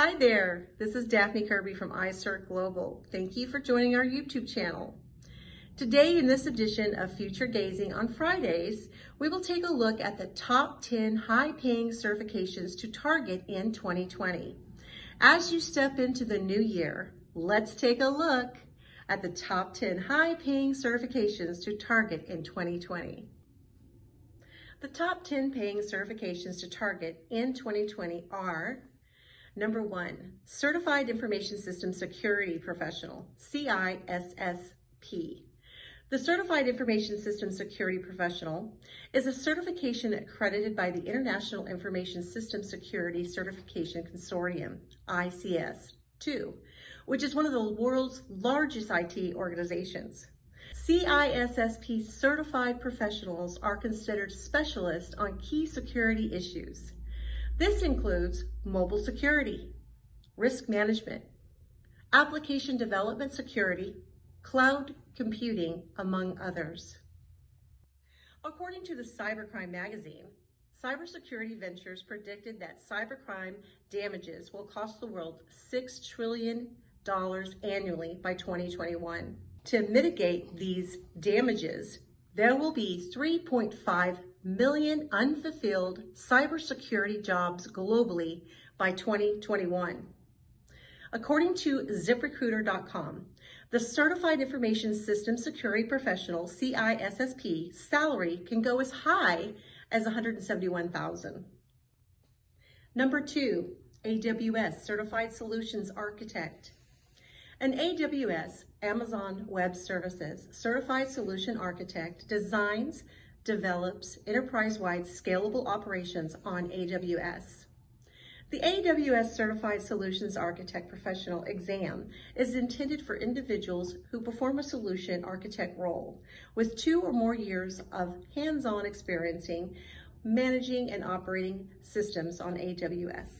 Hi there, this is Daphne Kirby from iCert Global. Thank you for joining our YouTube channel. Today in this edition of Future Gazing on Fridays, we will take a look at the top 10 high-paying certifications to target in 2020. As you step into the new year, let's take a look at the top 10 high-paying certifications to target in 2020. The top 10 paying certifications to target in 2020 are Number one, Certified Information System Security Professional, CISSP. The Certified Information System Security Professional is a certification accredited by the International Information System Security Certification Consortium, ICS-2, which is one of the world's largest IT organizations. CISSP certified professionals are considered specialists on key security issues. This includes mobile security, risk management, application development security, cloud computing, among others. According to the Cybercrime magazine, Cybersecurity Ventures predicted that cybercrime damages will cost the world $6 trillion annually by 2021. To mitigate these damages, there will be 3.5 million unfulfilled cybersecurity jobs globally by 2021. According to ZipRecruiter.com, the Certified Information System Security Professional, CISSP, salary can go as high as 171,000. Number two, AWS Certified Solutions Architect. An AWS, Amazon Web Services, Certified Solution Architect designs, develops enterprise-wide scalable operations on AWS. The AWS Certified Solutions Architect Professional exam is intended for individuals who perform a solution architect role with two or more years of hands-on experiencing managing and operating systems on AWS.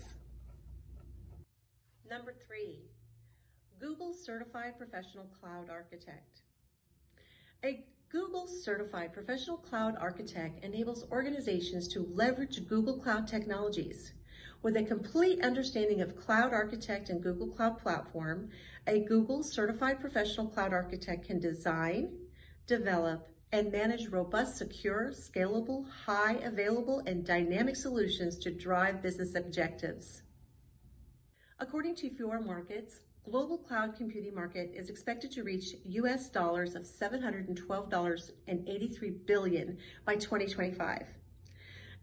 Number three, Google Certified Professional Cloud Architect. A Google Certified Professional Cloud Architect enables organizations to leverage Google Cloud technologies with a complete understanding of Cloud Architect and Google Cloud Platform, a Google Certified Professional Cloud Architect can design, develop, and manage robust, secure, scalable, high available, and dynamic solutions to drive business objectives. According to Fior Markets, global cloud computing market is expected to reach US dollars of $712.83 billion by 2025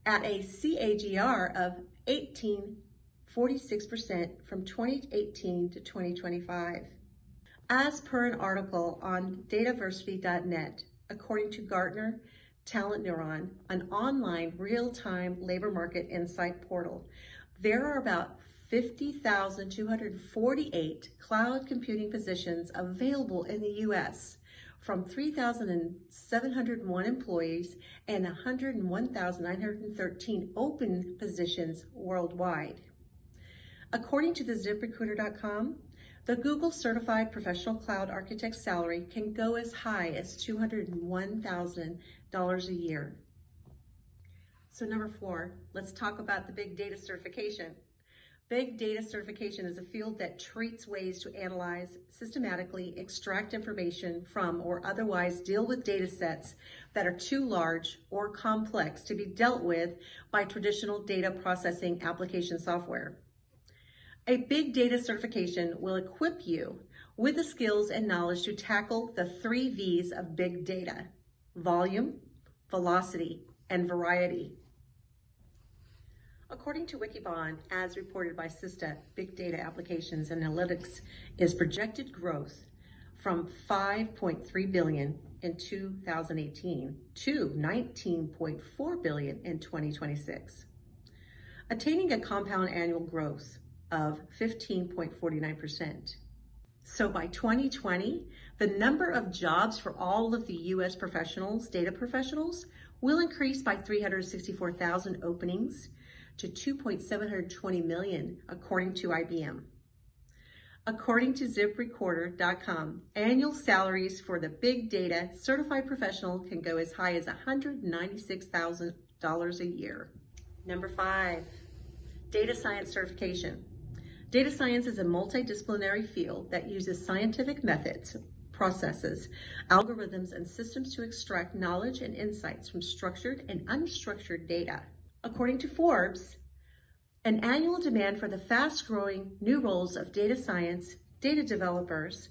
at a CAGR of 1846% from 2018 to 2025. As per an article on Dataversity.net, according to Gartner Talent Neuron, an online real-time labor market insight portal, there are about 50,248 cloud computing positions available in the U.S from 3,701 employees and 101,913 open positions worldwide. According to the ZipRecruiter.com, the Google Certified Professional Cloud Architect salary can go as high as $201,000 a year. So number four, let's talk about the big data certification. Big data certification is a field that treats ways to analyze, systematically extract information from, or otherwise deal with data sets that are too large or complex to be dealt with by traditional data processing application software. A big data certification will equip you with the skills and knowledge to tackle the three V's of big data, volume, velocity, and variety. According to Wikibon, as reported by Statista, Big Data Applications and Analytics is projected growth from 5.3 billion in 2018 to 19.4 billion in 2026, attaining a compound annual growth of 15.49%. So by 2020, the number of jobs for all of the U.S. professionals, data professionals, will increase by 364,000 openings to 2.720 million, according to IBM. According to ZipRecruiter.com, annual salaries for the big data certified professional can go as high as $196,000 a year. Number five, data science certification. Data science is a multidisciplinary field that uses scientific methods, processes, algorithms, and systems to extract knowledge and insights from structured and unstructured data. According to Forbes, an annual demand for the fast-growing new roles of data science, data developers,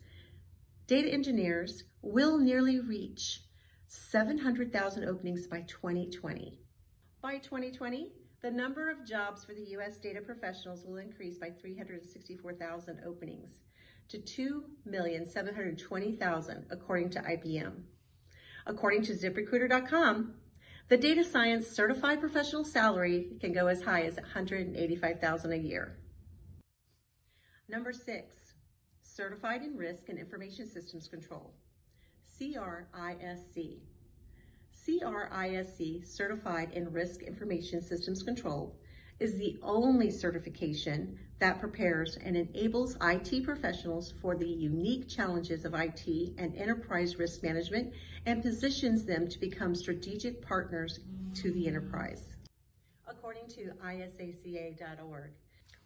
data engineers will nearly reach 700,000 openings by 2020. By 2020, the number of jobs for the U.S. data professionals will increase by 364,000 openings to 2,720,000, according to IBM. According to ZipRecruiter.com, the data science certified professional salary can go as high as 185,000 a year. Number six, certified in risk and information systems control, CRISC. CRISC, Certified in Risk Information Systems Control, is the only certification that prepares and enables IT professionals for the unique challenges of IT and enterprise risk management and positions them to become strategic partners to the enterprise. According to isaca.org,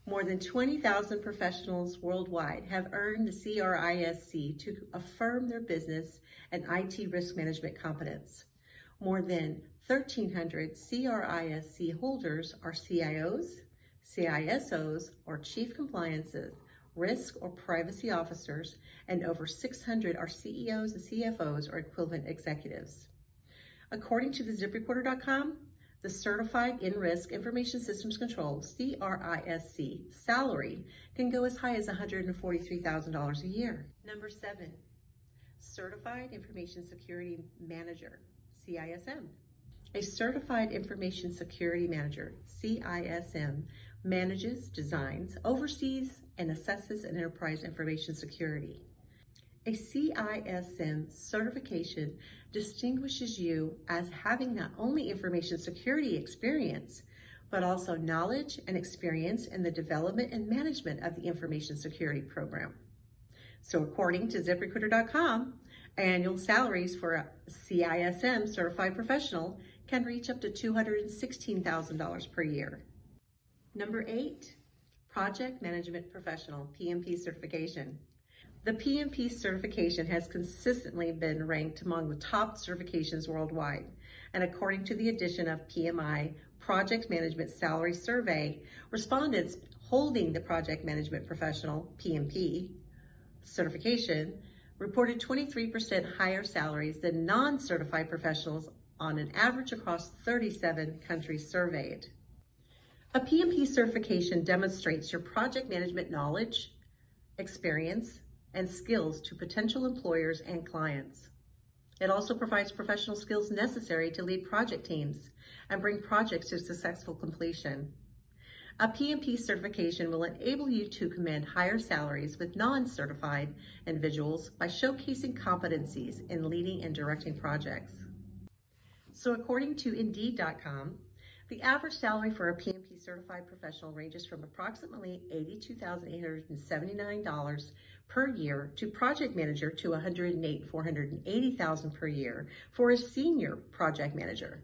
more than 20,000 professionals worldwide have earned the CRISC to affirm their business and IT risk management competence. More than 1,300 CRISC holders are CIOs, CISOs, or Chief Compliances, Risk or Privacy Officers, and over 600 are CEOs and CFOs or equivalent executives. According to the ZipRecruiter.com, the Certified in Risk Information Systems Control, CRISC, salary can go as high as $143,000 a year. Number seven, Certified Information Security Manager, CISM. A Certified Information Security Manager, CISM, manages, designs, oversees, and assesses an enterprise information security. A CISM certification distinguishes you as having not only information security experience, but also knowledge and experience in the development and management of the information security program. So according to ZipRecruiter.com, Annual salaries for a CISM certified professional can reach up to $216,000 per year. Number eight, Project Management Professional, PMP certification. The PMP certification has consistently been ranked among the top certifications worldwide. And according to the edition of PMI Project Management Salary Survey, respondents holding the Project Management Professional, PMP, certification reported 23% higher salaries than non-certified professionals on an average across 37 countries surveyed. A PMP certification demonstrates your project management knowledge, experience, and skills to potential employers and clients. It also provides professional skills necessary to lead project teams and bring projects to successful completion. A PMP certification will enable you to command higher salaries with non-certified individuals by showcasing competencies in leading and directing projects. So according to Indeed.com, the average salary for a PMP certified professional ranges from approximately $82,879 per year to project manager to $108,480,000 per year for a senior project manager.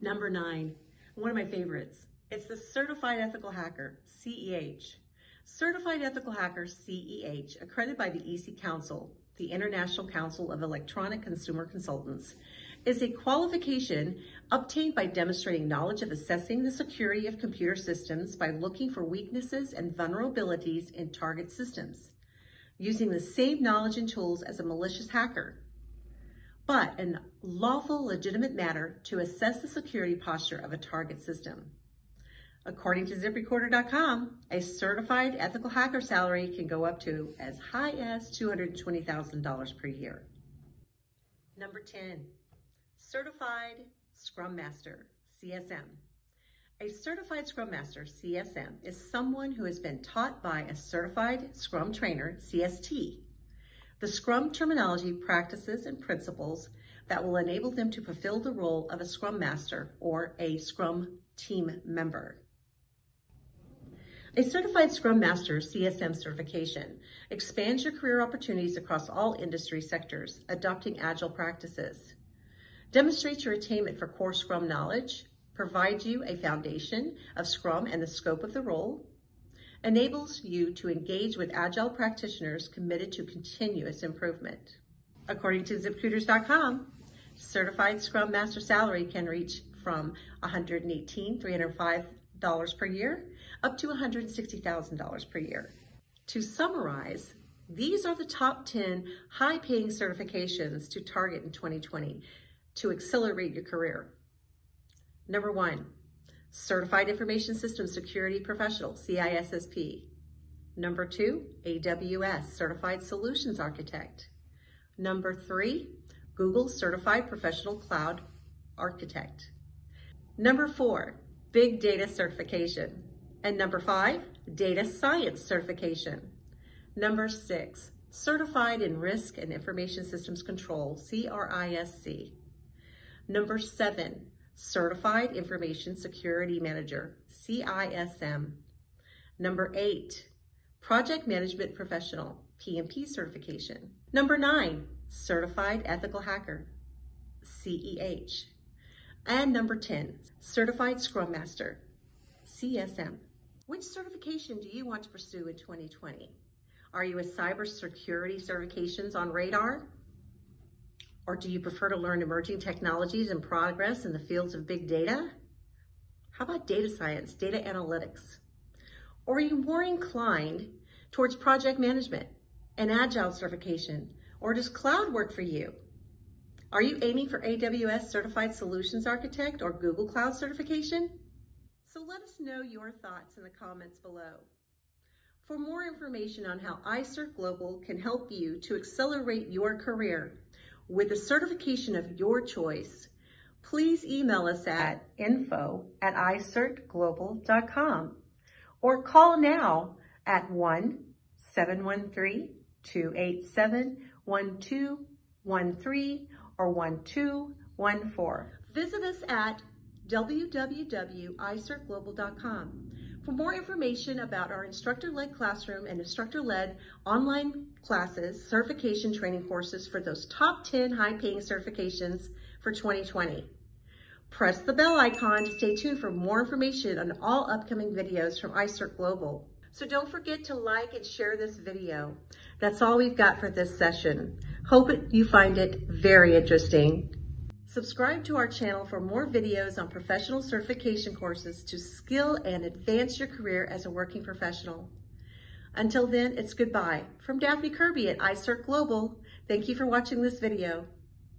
Number nine, one of my favorites, it's the Certified Ethical Hacker, CEH. Certified Ethical Hacker, CEH, accredited by the EC Council, the International Council of Electronic Commerce Consultants, is a qualification obtained by demonstrating knowledge of assessing the security of computer systems by looking for weaknesses and vulnerabilities in target systems, using the same knowledge and tools as a malicious hacker, but in lawful, legitimate manner to assess the security posture of a target system. According to ZipRecruiter.com, a certified ethical hacker salary can go up to as high as $220,000 per year. Number 10, Certified Scrum Master, CSM. A certified Scrum Master, CSM, is someone who has been taught by a certified Scrum trainer, CST, the Scrum terminology, practices, and principles that will enable them to fulfill the role of a Scrum Master or a Scrum team member. A Certified Scrum Master CSM certification expands your career opportunities across all industry sectors, adopting agile practices. Demonstrates your attainment for core Scrum knowledge, provides you a foundation of Scrum and the scope of the role, enables you to engage with Agile practitioners committed to continuous improvement. According to ZipRecruiters.com, certified Scrum Master salary can reach from $118,305 per year up to $160,000 per year. To summarize, these are the top 10 high paying certifications to target in 2020 to accelerate your career. Number one, Certified Information Systems Security Professional, CISSP. Number two, AWS Certified Solutions Architect. Number three, Google Certified Professional Cloud Architect. Number four, Big Data Certification. And number five, Data Science Certification. Number six, Certified in Risk and Information Systems Control, CRISC. Number seven, Certified Information Security Manager, CISM. Number eight, Project Management Professional, PMP certification. Number nine, Certified Ethical Hacker, CEH. And number 10, Certified Scrum Master, CSM. Which certification do you want to pursue in 2020? Are you a cybersecurity certifications on radar? Or do you prefer to learn emerging technologies and progress in the fields of big data? How about data science, data analytics? Or are you more inclined towards project management and agile certification? Or does cloud work for you? Are you aiming for AWS Certified Solutions Architect or Google Cloud certification? So let us know your thoughts in the comments below. For more information on how iCert Global can help you to accelerate your career with a certification of your choice, please email us at info at icertglobal.com or call now at 1-713-287-1213 or 1214. Visit us at www.icertglobal.com. For more information about our instructor-led classroom and instructor-led online classes, certification training courses for those top 10 high-paying certifications for 2020. Press the bell icon to stay tuned for more information on all upcoming videos from iCert Global. So don't forget to like and share this video. That's all we've got for this session. Hope you find it very interesting. Subscribe to our channel for more videos on professional certification courses to skill and advance your career as a working professional. Until then, it's goodbye. From Daphne Kirby at iCert Global, thank you for watching this video.